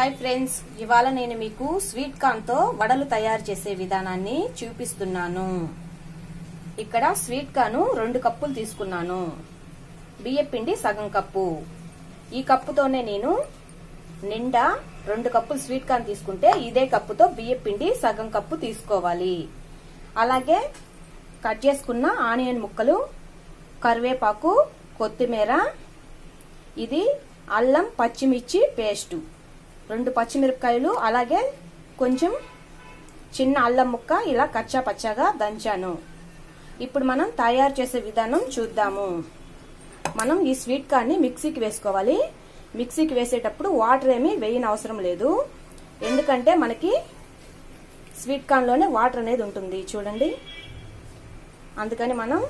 Hi friends ఇవాళ నేను మీకు స్వీట్ కార్న్తో వడలు తయారు చేసే విధానాన్ని చూపిస్తున్నాను. ఇక్కడ స్వీట్ కార్న్ రెండు కప్పులు తీసుకున్నాను. బియ్యపిండి సగం కప్పు. ఈ కప్పుతోనే నేను నిండా రెండు కప్పులు స్వీట్ కార్న్ తీసుకుంటే ఇదే కప్పుతో బియ్యపిండి సగం కప్పు తీసుకోవాలి. అలాగే కట్ చేసుకున్న ఆనియన్ ముక్కలు కరివేపాకు కొత్తిమీర ఇది అల్లం పచ్చిమిర్చి పేస్టు. రెండు పచ్చిమిరపకాయలు అలాగే కొంచెం చిన్న అల్లం ముక్క ఇలా కచ్చా పచ్చాగా దంచాను. ఇప్పుడు మనం తయారు చేసే విధానం చూద్దాము. మనం ఈ స్వీట్ కార్న్ని మిక్సీకి వేసుకోవాలి. మిక్సీకి వేసేటప్పుడు వాటర్ ఏమీ వేయని అవసరం లేదు. ఎందుకంటే మనకి స్వీట్ కార్న్లోనే వాటర్ అనేది ఉంటుంది. చూడండి. అందుకని మనం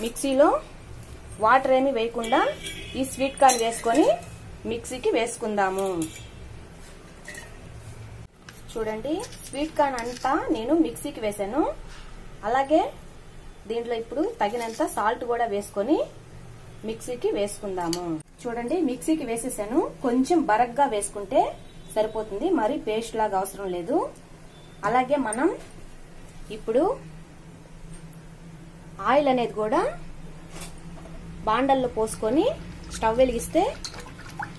మిక్సీలో వాటర్ ఏమి వేయకుండా ఈ స్వీట్ కార్న్ వేసుకొని మిక్సీకి వేసుకుందాము. చూడండి. స్వీట్ కార్న్ అంతా నేను మిక్సీకి వేసాను. అలాగే దీంట్లో ఇప్పుడు తగినంత సాల్ట్ కూడా వేసుకొని మిక్సీకి వేసుకుందాము. చూడండి మిక్సీకి వేసేసాను. కొంచెం బరగ్గా వేసుకుంటే సరిపోతుంది. మరి పేస్ట్ లాగా అవసరం లేదు. అలాగే మనం ఇప్పుడు ఆయిల్ అనేది కూడా బాండల్లో పోసుకొని స్టవ్ వెలిగిస్తే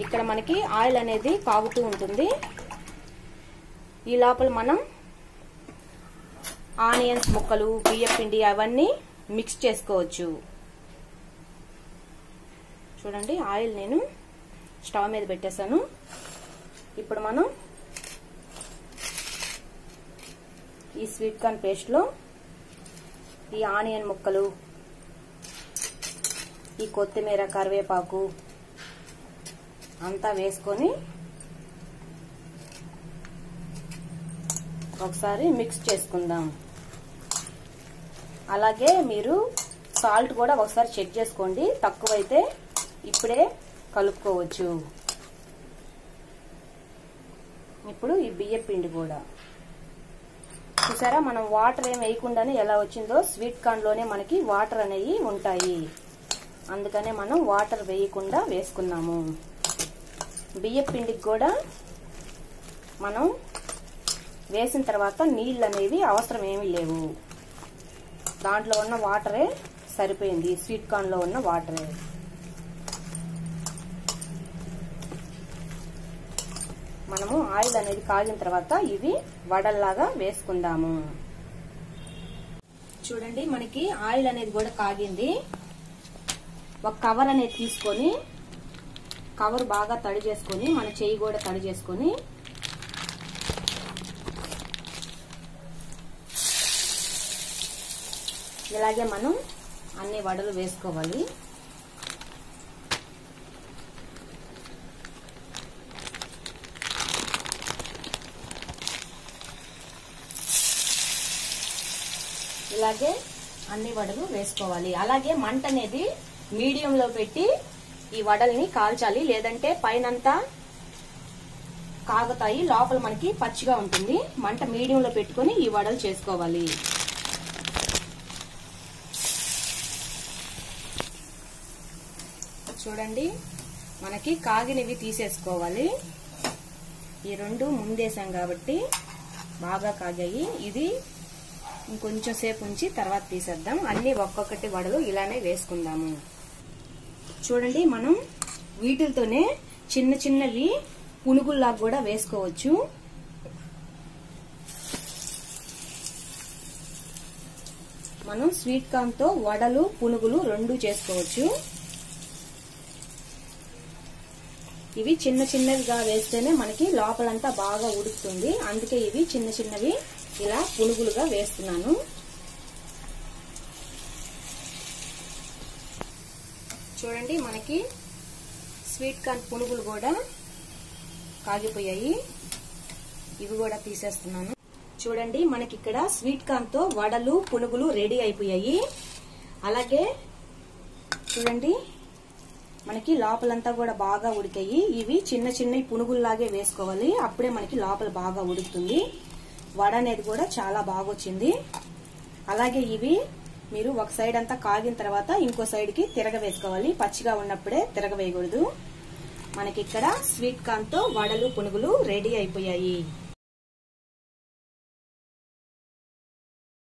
ఇక్కడ మనకి ఆయిల్ అనేది కాగుతూ ఉంటుంది. ఈ లోపల మనం ఆనియన్స్ ముక్కలు బియ్యపిండి అవన్నీ మిక్స్ చేసుకోవచ్చు. చూడండి ఆయిల్ నేను స్టవ్ మీద పెట్టేశాను. ఇప్పుడు మనం ఈ స్వీట్ కార్న్ పేస్ట్లో ఈ ఆనియన్ ముక్కలు ఈ కొత్తిమీర కరివేపాకు అంతా వేసుకొని ఒకసారి మిక్స్ చేసుకుందాం. అలాగే మీరు సాల్ట్ కూడా ఒకసారి చెక్ చేసుకోండి. తక్కువైతే ఇప్పుడే కలుపుకోవచ్చు. ఇప్పుడు ఈ బియ్య పిండి కూడా. చూసారా మనం వాటర్ ఏం వేయకుండానే ఎలా వచ్చిందో? స్వీట్ కార్న్లోనే మనకి వాటర్ అనేవి ఉంటాయి. అందుకనే మనం వాటర్ వేయకుండా వేసుకున్నాము. బియ్య పిండికి కూడా మనం వేసిన తర్వాత నీళ్ళు అనేవి అవసరం ఏమీ లేవు. దాంట్లో ఉన్న వాటరే సరిపోయింది. స్వీట్ కార్న్లో ఉన్న వాటరే. మనము ఆయిల్ అనేది కాగిన తర్వాత ఇవి వడల్లాగా వేసుకుందాము. చూడండి మనకి ఆయిల్ అనేది కూడా కాగింది. ఒక కవర్ అనేది తీసుకొని కవర్ బాగా తడి చేసుకొని మన చేయి కూడా తడి చేసుకొని ఇలాగే మనం అన్ని వడలు వేసుకోవాలి. ఇలాగే అన్ని వడలు వేసుకోవాలి. అలాగే మంట అనేది మీడియంలో పెట్టి ఈ వడల్ని కాల్చాలి. లేదంటే పైనంతా కాగుతాయి. లోపల మనకి పచ్చిగా ఉంటుంది. మంట మీడియంలో పెట్టుకొని ఈ వడలు చేసుకోవాలి. చూడండి. మనకి కాగినవి తీసేసుకోవాలి. ఈ రెండు ముందేసాం కాబట్టి బాగా కాగాయి. ఇది ఇంకొంచెం సేపు ఉంచి తర్వాత తీసేద్దాం. అన్ని ఒక్కొక్కటి వడలు ఇలానే వేసుకుందాము. చూడండి మనం వీటితోనే చిన్న చిన్నవి పునుగుల్లా కూడా వేసుకోవచ్చు. మనం స్వీట్ కార్న్తో వడలు పునుగులు రెండు చేసుకోవచ్చు. ఇవి చిన్న చిన్నవిగా వేస్తేనే మనకి లోపలంతా బాగా ఉడుకుతుంది. అందుకే ఇవి చిన్న చిన్నవి ఇలా పునుగులుగా వేస్తున్నాను. చూడండి మనకి స్వీట్ కార్న్ పునుగులు కూడా కాగిపోయాయి. ఇవి కూడా తీసేస్తున్నాను. చూడండి మనకి ఇక్కడ స్వీట్ కార్న్తో వడలు పునుగులు రెడీ అయిపోయాయి. అలాగే చూడండి మనకి లోపలంతా కూడా బాగా ఉడికాయి. ఇవి చిన్న చిన్న పునుగుల్లాగే వేసుకోవాలి. అప్పుడే మనకి లోపల బాగా ఉడుకుతుంది. వడ అనేది కూడా చాలా బాగా వచ్చింది. అలాగే ఇవి మీరు ఒక సైడ్ అంతా కాగిన తర్వాత ఇంకో సైడ్కి తిరగ వేసుకోవాలి పచ్చిగా ఉన్నప్పుడే తిరగ వేయకూడదు మనకి ఇక్కడ స్వీట్ కార్న్తో వడలు పునుగులు రెడీ అయిపోయాయి.